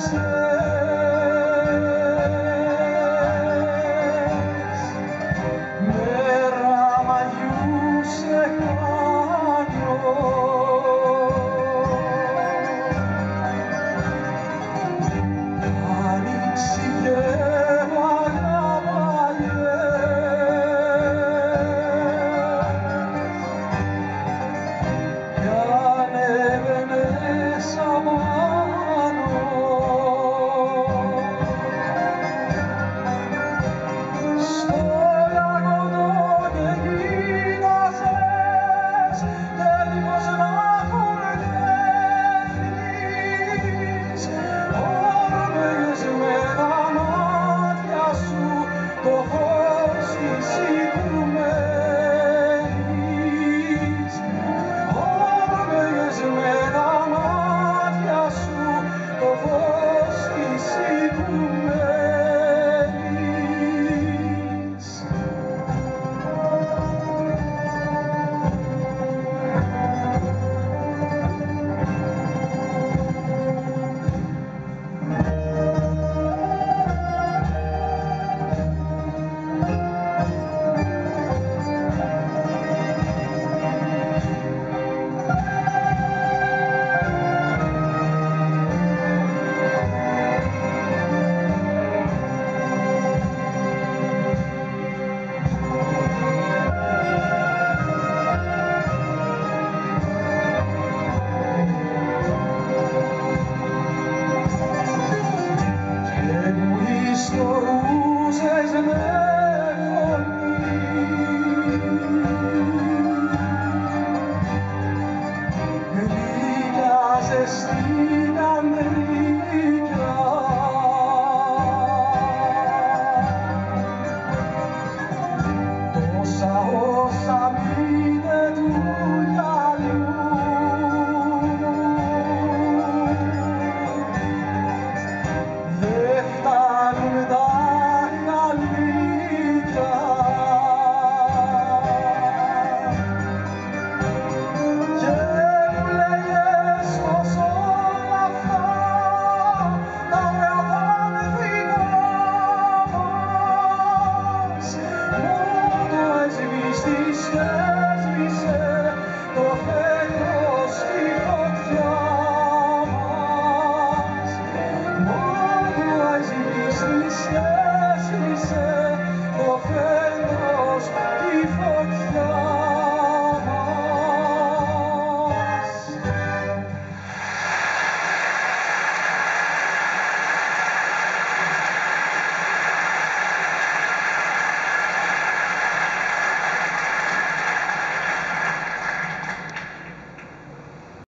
Jesus. see Nossa heaven knows before